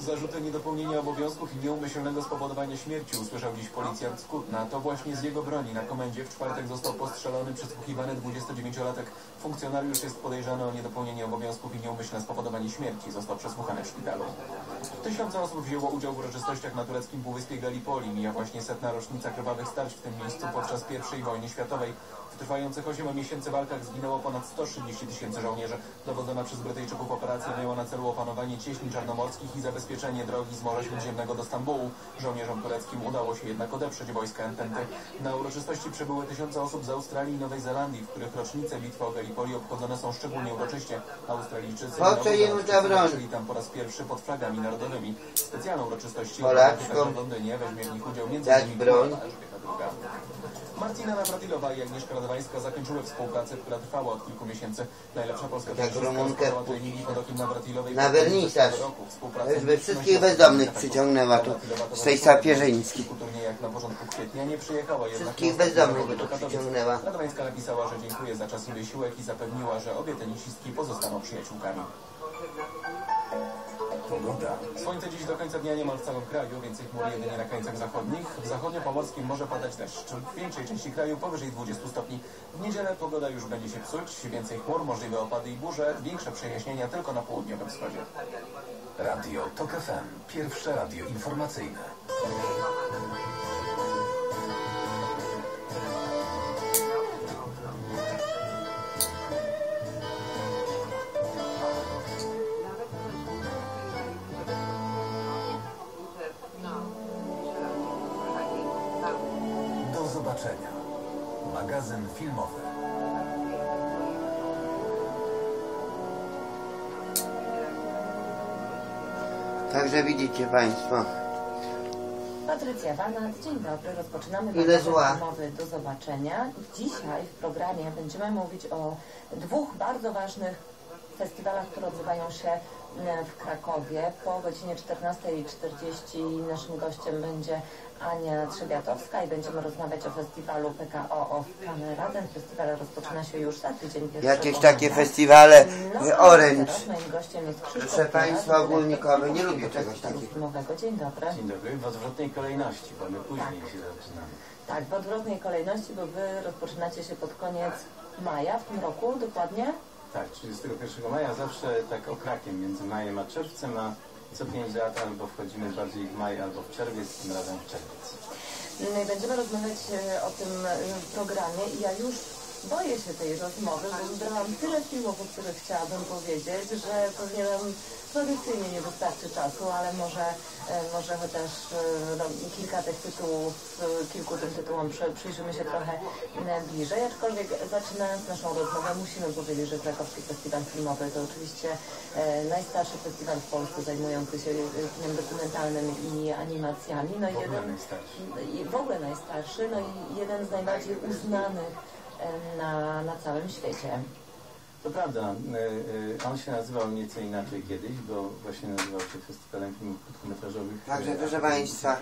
Zarzuty niedopełnienia obowiązków i nieumyślnego spowodowania śmierci usłyszał dziś policjant z Kutna. To właśnie z jego broni na komendzie w czwartek został postrzelony przesłuchiwany 29-latek. Funkcjonariusz jest podejrzany o niedopełnienie obowiązków i nieumyślne spowodowanie śmierci. Został przesłuchany w szpitalu. Tysiące osób wzięło udział w uroczystościach na tureckim półwyspie Gallipoli. Mija właśnie setna rocznica krwawych starć w tym miejscu podczas I wojny światowej. Trwających 8 miesięcy walkach zginęło ponad 130 tysięcy żołnierzy. Dowodzona przez Brytyjczyków operacja miała na celu opanowanie cieśni czarnomorskich i zabezpieczenie drogi z Morza Śródziemnego do Stambułu. Żołnierzom tureckim udało się jednak odeprzeć wojska Ententy. Na uroczystości przybyły tysiące osób z Australii i Nowej Zelandii, w których rocznice bitwy o Gallipoli obchodzone są szczególnie uroczyście. Australijczycy byli tam po raz pierwszy pod flagami narodowymi. Specjalną uroczystości w Londynie weźmie w nich udział. Elżbieta II. Marcina Nawratilowa i Agnieszka Radwańska zakończyły współpracę, która trwała od kilku miesięcy. Najlepsza polska Jak tenisistka Rumunkę na w kwietniu wernisaż. zeszłego roku. Współpraca Już by wszystkich bezdomnych przyciągnęła tu z tej sapieżyńskiej. na początku kwietnia nie przyjechała jednak Wszystkich bezdomnych by tu przyciągnęła. Radwańska napisała, że dziękuję za czas i wysiłek i zapewniła, że obie tenisistki pozostaną przyjaciółkami. Pogoda. Słońce dziś do końca dnia niemal w całym kraju, więcej chmur jedynie na krańcach zachodnich. W zachodnio-pomorskim może padać deszcz. W większej części kraju powyżej 20 stopni. W niedzielę pogoda już będzie się psuć, więcej chmur, możliwe opady i burze, większe przejaśnienia tylko na południowym wschodzie. Radio TOK FM. Pierwsze radio informacyjne. Także widzicie Państwo, Patrycja Wanat, dzień dobry. Rozpoczynamy Ile zła? filmowy do zobaczenia. Dzisiaj w programie będziemy mówić o dwóch bardzo ważnych festiwalach, które odbywają się w Krakowie. Po godzinie 14.40 naszym gościem będzie Ania Trzebiatowska i będziemy rozmawiać o festiwalu PKO of Camera. Ten festiwal rozpoczyna się już za tydzień 1 jakieś takie festiwale no, Orange. Moim gościem jest Krzysztof Proszę Państwa, ogólnikowy, nie lubię czegoś takiego. Dzień dobry. Dzień dobry, w odwrotnej kolejności, bo my później się zaczynamy. Tak, w odwrotnej kolejności, bo Wy rozpoczynacie się pod koniec maja w tym roku, dokładnie? Tak, 31 maja zawsze tak okrakiem między majem a czerwcem, a co 5 lat albo wchodzimy bardziej w maj, albo w czerwiec, tym razem w czerwiec. No będziemy rozmawiać e, o tym e, programie i ja już boję się tej rozmowy, bo wybrałam tyle filmów, o których chciałabym powiedzieć, że pewnie nam tradycyjnie nie wystarczy czasu, ale może, może chociaż no, kilka tych tytułów, e, kilku tym tytułom przy, przyjrzymy się trochę bliżej, aczkolwiek zaczynając naszą rozmowę musimy powiedzieć, że Krakowski Festiwal Filmowy to oczywiście e, najstarszy festiwal w Polsce zajmujący się e, kinem dokumentalnym i animacjami. No i W ogóle jeden, w ogóle najstarszy, no i jeden z najbardziej uznanych na, na całym świecie. To prawda, y, y, on się nazywał nieco inaczej kiedyś, bo właśnie nazywał się Festiwalem Filmów Krótkometrażowych. Także y, proszę Państwa,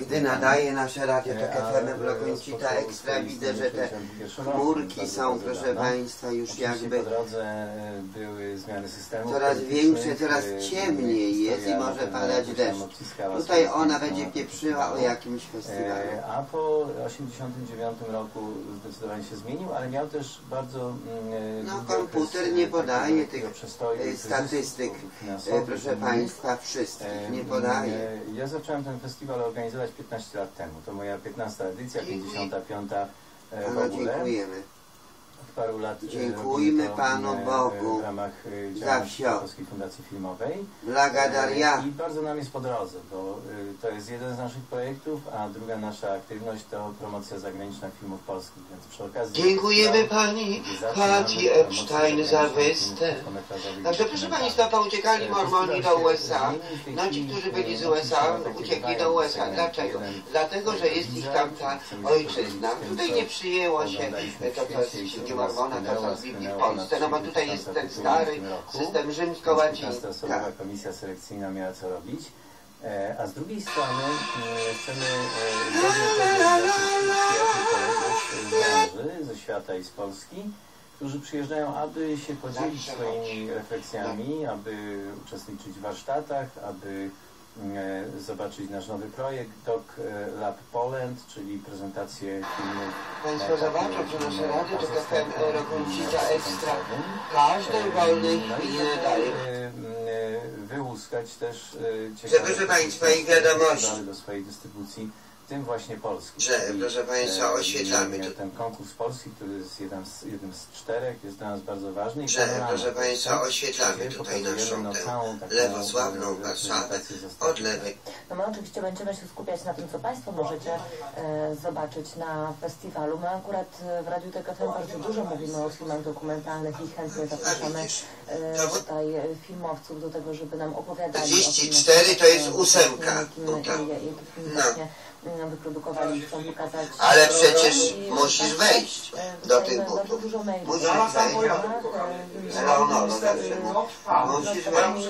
gdy nadaje nasze radio E, Tok a, FM e, Blokuncita Ekstra, widzę, że te istnienie w 61 roku, chmurki są, proszę. Państwa, już jakby e, były zmiany systemu. coraz większe, coraz e, ciemniej jest i może padać deszcz. Tutaj ona będzie pieprzyła o jakimś festiwalu. E, A po 89 roku zdecydowanie się zmienił, ale miał też bardzo mm, No komputer okres, nie e, podaje takiego tych e, statystyk, e, proszę. Państwa, wszystkich, nie E, podaje. e, Ja zacząłem ten festiwal organizować 15 lat temu. To moja 15 edycja, 55 e, w ogóle. dziękujemy. Paru lat Dziękujmy Panu e, Bogu w ramach e, za wsio. Polskiej Fundacji Filmowej. Blagadaria. E, I bardzo nam jest po drodze, bo to jest jeden z naszych projektów, a druga nasza aktywność to promocja zagraniczna filmów polskich, więc przy okazji... Dziękujemy pani gdy zaczynamy Kaci promocję Epstein za i Także proszę. Państwa, pouciekali E, Mormoni do się USA. No ci, którzy byli z USA, uciekli do USA. Dlaczego? Dlatego, że jest ich tam ta ojczyzna. Tutaj nie przyjęło się to, co jest w Mormona, to, co w Polsce. No bo tutaj jest ten stary system rzymsko-łaciński. Osobowa Tak. komisja selekcyjna miała co robić. E, A z drugiej strony e, chcemy e, z branży, ze świata i z Polski, którzy przyjeżdżają, aby się podzielić swoimi refleksjami, aby uczestniczyć w warsztatach, aby e, zobaczyć nasz nowy projekt Doc e, Lab Poland, czyli prezentację filmów. Państwo zobaczą, że nasze e, radio to FM Eurokoncita końcowym. każdej wolnej No chwili e, e, wyłuskać też e, Że, proszę Państwa, i wiadomości. do swojej dystrybucji, w tym właśnie Polski. Że, Czyli, proszę Państwa, e, oświetlamy tu. Ten konkurs polski, który jest jeden z, jednym z czterech, jest dla nas bardzo ważny. i Że, proszę Państwa, tak? oświetlamy tutaj naszą no, całą taką, lewosławną Warszawę od lewej. No my oczywiście będziemy się skupiać na tym, co Państwo możecie e, zobaczyć na festiwalu. My akurat e, w Radiu TKFM bardzo dużo mówimy o filmach dokumentalnych i chętnie zapraszamy e, tutaj e, filmowców do tego, żeby nam opowiadali o tym, 34 to jest ósemka. No wyprodukowali chcą pokazać. Ale przecież I musisz tak, wejść do tych butów. Musisz wejść. Leonoro zawsze no, Musisz wejść.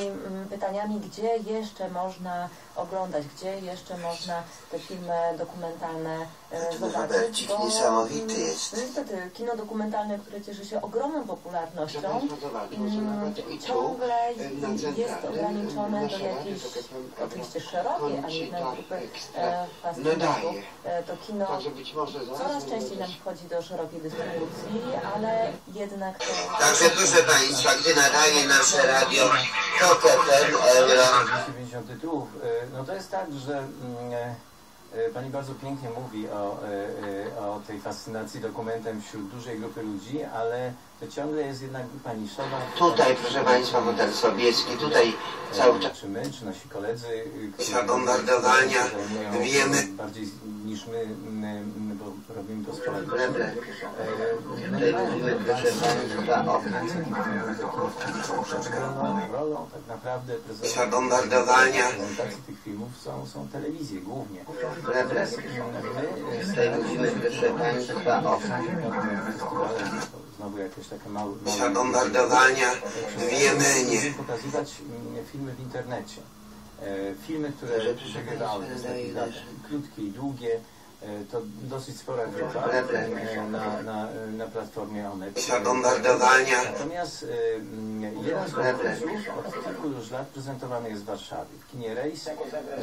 pytaniami, gdzie jeszcze można oglądać, gdzie jeszcze można te filmy dokumentalne e, zobaczyć. Robercik niesamowity mm, jest. Niestety, kino dokumentalne, które cieszy się ogromną popularnością, mm, i ciągle na jest ograniczone do jakiejś, to oczywiście szerokiej, ale jednak grupy e, fascynatów. E, To kino coraz częściej nam wchodzi do szerokiej dystrybucji, ale jednak to... Także proszę Państwa, gdy nadaje nasze radio Tok FM Euro. 250 tytułów. E, No to jest tak, że mm, e, Pani bardzo pięknie mówi o, e, e, o tej fascynacji dokumentem wśród dużej grupy ludzi, ale to ciągle jest jednak grupa niszowa. Tutaj, proszę Państwa, model Sobieski, tutaj cały czas. Czy my, czy nasi koledzy, y, Za bombardowania wiemy. bardziej niż my, my, my bo robimy to. E, no Tutaj mówimy, proszę Państwa, o Rolą, tak naprawdę Zabombardowania. prezentacji tych filmów są, są telewizje głównie. Tutaj mówimy, proszę Państwa, o Znowu jakieś takie małe... małe Zabombardowania w Jemenie. Będziemy pokazywać mm, filmy w internecie. E, Filmy, które przegrywały krótkie i długie. E, To dosyć spora grupa e, na, na, na platformie. Zabombardowania. Natomiast e, jeden z konkursów od kilku już lat prezentowany jest w Warszawie. W kinie Rejs.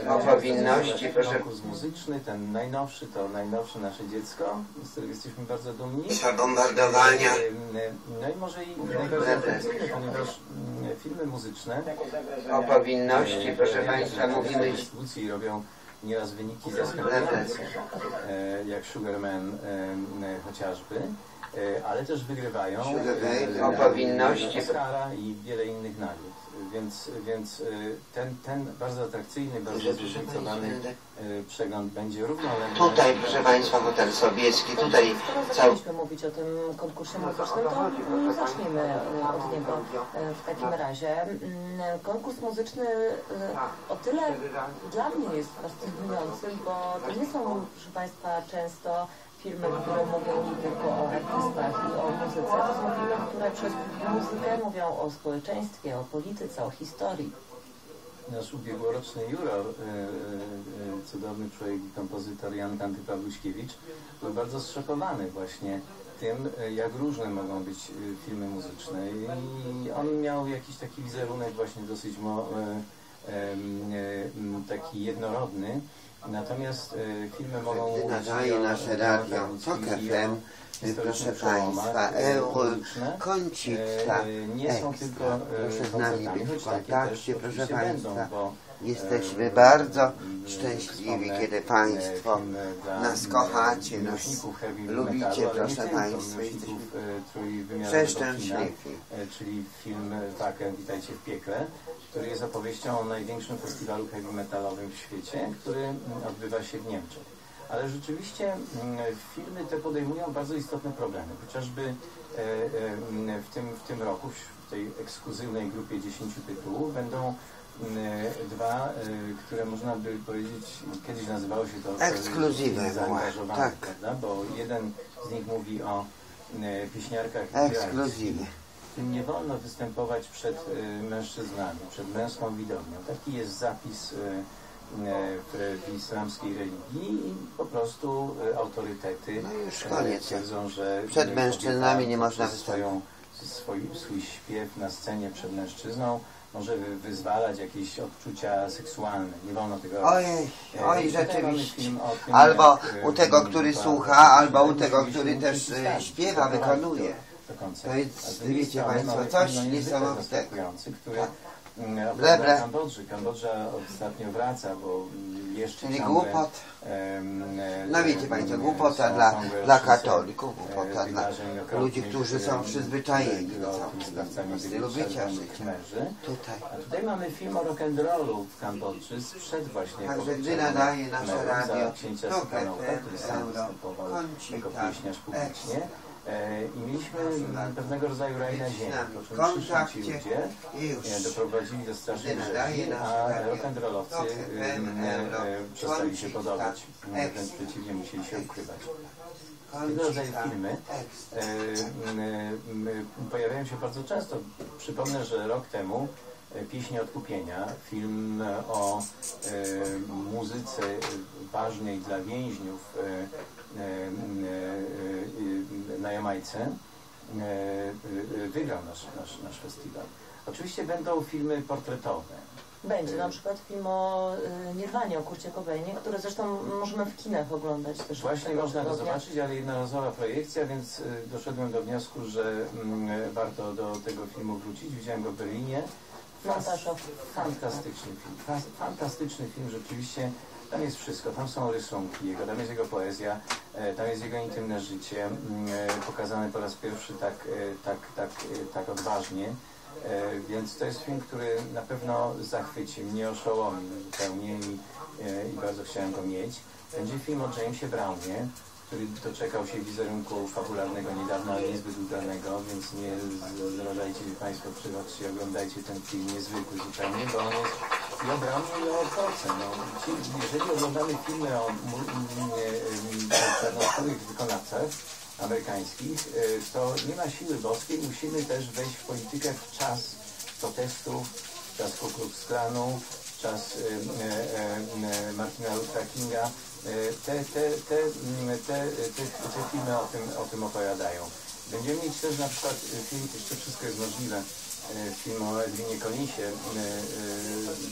O powinności, proszę. Konkurs muzyczny, ten najnowszy to najnowsze nasze dziecko, z którego jesteśmy bardzo dumni. Zabombardowania. No i może i najbardziej ponieważ filmy muzyczne O powinności, proszę Państwa, mówimy dystrybucji robią nieraz wyniki zaskakujące, jak Sugarman e, chociażby, e, ale też wygrywają e, o powinności. Oscara i wiele innych nagród. Więc, więc e, ten, ten bardzo atrakcyjny, bardzo zróżnicowany e, przegląd będzie równoległy. Tutaj, proszę Państwa, hotel Sobieski, tutaj cały... mówić o tym konkursie muzycznym, to mm, zacznijmy e, od niego e, w takim razie. Mm, Konkurs muzyczny e, o tyle dla mnie jest fascynujący, bo to nie są, proszę Państwa, często filmy, które mówią tylko o artystach i o muzyce. To są filmy, które przez muzykę mówią o społeczeństwie, o polityce, o historii. Nasz ubiegłoroczny juror, e, e, cudowny człowiek i kompozytor Jan Kanty Pawluśkiewicz, był bardzo zszokowany właśnie tym, e, jak różne mogą być filmy muzyczne. I on miał jakiś taki wizerunek właśnie dosyć mo, taki jednorodny. Natomiast e, filmy mogą Gdy nadaje nasze radio TOK FM, proszę Państwa, e, Euro, muzyczne. Kącika, E, nie są Ekstra. tylko Proszę z nami być w kontakcie, proszę Państwa. Jesteśmy bardzo szczęśliwi, kiedy Państwo nas kochacie, nas lubicie, proszę Państwa. Jesteśmy przeszczęśliwi. czyli film Takę, Witajcie w piekle, który jest opowieścią o największym festiwalu heavy metalowym w świecie, który mm, odbywa się w Niemczech. Ale rzeczywiście mm, filmy te podejmują bardzo istotne problemy, chociażby e, e, w tym, w tym roku, w tej ekskluzywnej grupie 10 tytułów będą mm, dwa, e, które można by powiedzieć, kiedyś nazywało się to Ekskluzywy, zaangażowane, tak. prawda? Bo jeden z nich mówi o pieśniarkach tym nie wolno występować przed e, mężczyznami, przed męską widownią. Taki jest zapis e, e, w, islamskiej religii i po prostu autorytety No już koniec. twierdzą, że Przed mężczyznami nie można swoją, swój, swój śpiew na scenie przed mężczyzną może wy- wyzwalać jakieś odczucia seksualne. Nie wolno tego Ojej, E, oj, rzeczywiście. film o tym, Albo jak, u tego, który słucha, albo u tego, który też śpiewa, wykonuje. To jest, wiecie Państwo, coś niesamowitego. który Tak. mm, Kambodży. Kambodża ostatnio wraca, bo jeszcze Czyli głupot. No wiecie Państwo, głupota dla, dla katolików, e, głupota dla ludzi, którzy są przyzwyczajeni do całego stylu bycia życia. Tutaj. A tutaj mamy film o rock'n'rollu w Kambodży sprzed właśnie Także gdy nadaje nasze radio, to występował Kącik, jako pieśniarz publicznie. E, I mieliśmy pewnego rodzaju raj na ziemi. Po czym W przyszli ci ludzie, e, doprowadzili do strasznej rzezi, a radio, rock'n'rollowcy e, przestali się podobać. tak, Wręcz przeciwnie, musieli się ukrywać. Tego rodzaju tak, filmy pojawiają się bardzo często. Przypomnę, że rok temu Pieśń Odkupienia, film o muzyce ważnej dla więźniów na Jamajce, e, e, wygrał nasz, nasz, nasz festiwal. Oczywiście będą filmy portretowe. Będzie na przykład film o Nirwanie, o Kurcie Cobainie, który zresztą możemy w kinach oglądać też. Właśnie można go zobaczyć, ale jednorazowa projekcja, więc doszedłem do wniosku, że mm, warto do tego filmu wrócić. Widziałem go w Berlinie. Fantastyczny film. Fas- Fantastyczny film, rzeczywiście. Tam jest wszystko. Tam są rysunki jego, tam jest jego poezja, e, tam jest jego intymne życie, e, pokazane po raz pierwszy tak, e, tak, tak, tak odważnie. Więc to jest film, który na pewno zachwyci mnie, oszołomi zupełnie i, i bardzo chciałem go mieć. Będzie film o Jamesie Brownie, który doczekał się wizerunku fabularnego niedawno, ale niezbyt udanego, więc nie zrażajcie się Państwo, przychodźcie, oglądajcie ten film niezwykły zupełnie, bo on jest o dramie, i o epoce. No, ci- jeżeli oglądamy filmy o czarnoskórych wykonawcach amerykańskich, y, to nie ma siły boskiej, musimy też wejść w politykę w czas protestów, w czas Ku w czas y, y, Martina Luthera Kinga. Te, te, mm, te, te, te filmy o tym, o tym opowiadają. Będziemy mieć też na przykład film, jeszcze wszystko jest możliwe, film o Edwinie Collinsie,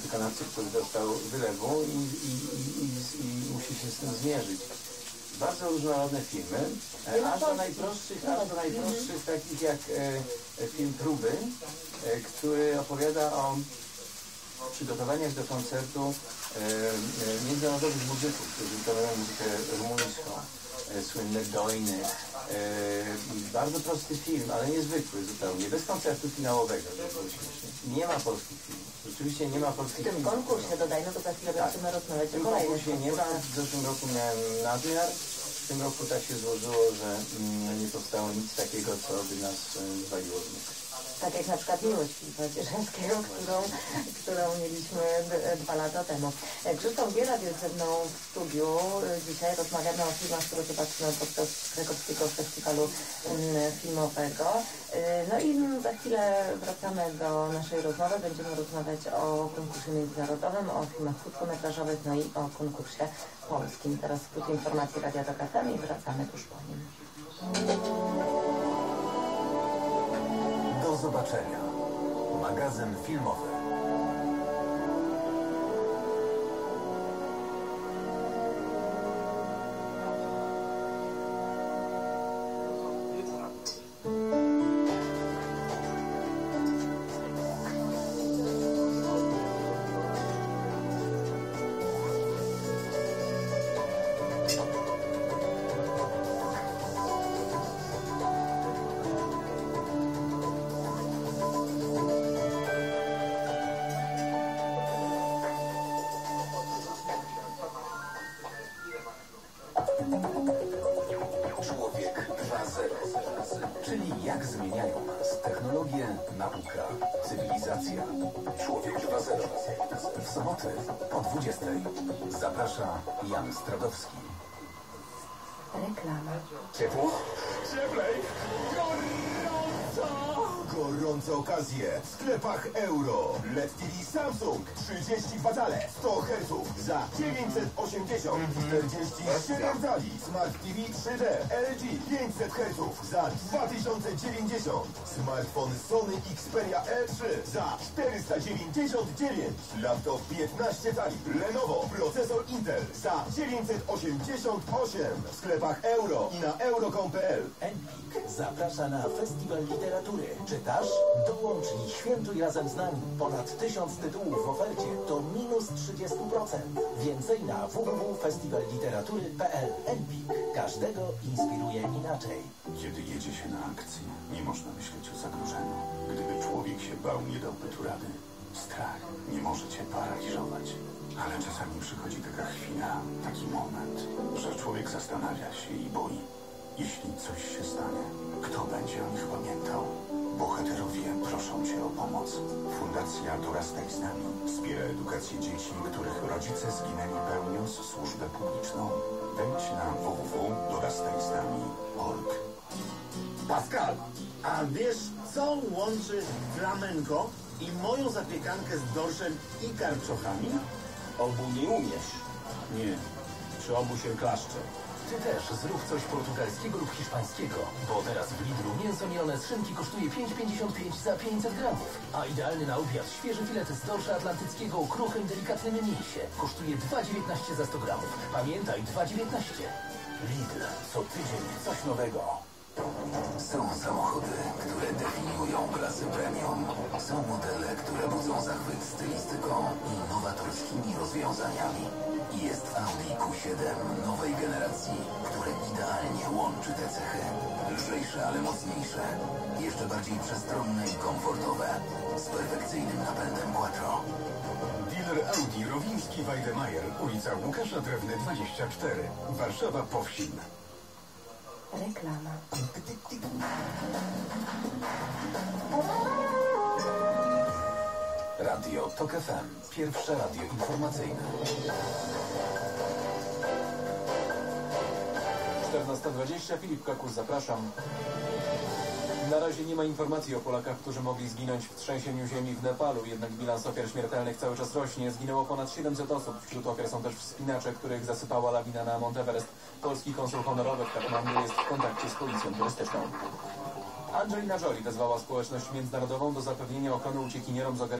wykonawcy, który dostał wylewu i, i, i, i, musi się z tym zmierzyć. Bardzo różnorodne filmy, e, aż do najprostszych, aż do najprostszych takich jak e, film Próby, e, który opowiada o przygotowaniach do koncertu e, e, międzynarodowych muzyków, którzy wykonują muzykę rumuńską, e, słynne Dojny. E, bardzo prosty film, ale niezwykły zupełnie, bez koncertu finałowego. Nie ma polskich filmów. Rzeczywiście nie ma polskich W tym filmów. konkursie dodajmy, bo za chwilę Tak. będziemy rozmawiać W tym konkursie nie ma. W zeszłym roku miałem nadmiar. W tym roku tak się złożyło, że mm, nie powstało nic takiego, co by nas e, zwaliło z nóg. Tak jak na przykład miłość Dzierżęskiego, którą, którą mieliśmy dwa lata temu. E, Krzysztof Bielat jest ze mną w studiu. E, Dzisiaj rozmawiamy o filmach, które zobaczymy podczas Krakowskiego Festiwalu mm, Filmowego. E, No i za chwilę wracamy do naszej rozmowy. Będziemy rozmawiać o konkursie międzynarodowym, o filmach krótkometrażowych, no i o konkursie polskim. Teraz skrót informacji Radia FM i wracamy tuż po nim. Do zobaczenia. Magazyn filmowy. Soboty po 20. Zaprasza Jan Stradowski. Reklama. Ciepło? Cieplej! Gorąco! Gorące okazje w sklepach euro. LED TV Samsung 32 cale 100 Hz za 980 47 cali Smart TV 3D LG 500 Hz za 2090 Smartfon Sony Xperia E3 za 499 Laptop 15 cali Lenovo Procesor Intel za 988 w sklepach euro i na euro.com.pl zaprasza na Festiwal Literatury. Czytasz? Dołącz i świętuj razem z nami. Ponad tysiąc tytułów w ofercie to minus 30%. Więcej na www.festiwalliteratury.pl Empik. Każdego inspiruje inaczej. Kiedy jedzie się na akcję, nie można myśleć o zagrożeniu. Gdyby człowiek się bał, nie dałby tu rady. Strach nie może cię paraliżować. Ale czasami przychodzi taka chwila, taki moment, że człowiek zastanawia się i boi. Jeśli coś się stanie, kto będzie o nich pamiętał? Bohaterowie proszą cię o pomoc. Fundacja Dorastaj z nami wspiera edukację dzieci, których rodzice zginęli pełniąc służbę publiczną. Wejdź na www.dorastajznami.org Pascal, a wiesz co łączy flamenko i moją zapiekankę z dorszem i karczochami? Obu nie umiesz. Nie, przy obu się klaszcze. Ty też zrób coś portugalskiego lub hiszpańskiego, bo teraz w Lidlu mięso mielone z szynki kosztuje 5,55 za 500 gramów, a idealny na obiad świeży filet z dorsza atlantyckiego o kruchym, delikatnym mięsie kosztuje 2,19 za 100 gramów. Pamiętaj, 2,19. Lidl, co tydzień coś nowego. Są samochody, które definiują klasy premium. Są modele, które budzą zachwyt stylistyką i nowatorskimi rozwiązaniami. Jest Audi Q7 nowej generacji, które idealnie łączy te cechy. Lżejsze, ale mocniejsze. Jeszcze bardziej przestronne i komfortowe. Z perfekcyjnym napędem Quattro. Dealer Audi Rowiński Weidemajer, ulica Łukasza Drewny 24, Warszawa Powsin. Reklama. Radio TOK FM. Pierwsze radio informacyjne. 14.20, Filip Kakus, zapraszam. Na razie nie ma informacji o Polakach, którzy mogli zginąć w trzęsieniu ziemi w Nepalu, jednak bilans ofiar śmiertelnych cały czas rośnie. Zginęło ponad 700 osób. Wśród ofiar są też wspinacze, których zasypała lawina na Monteverest. Polski konsul honorowy w Katmandu jest w kontakcie z policją turystyczną. Angelina Jolie wezwała społeczność międzynarodową do zapewnienia ochrony uciekinierom z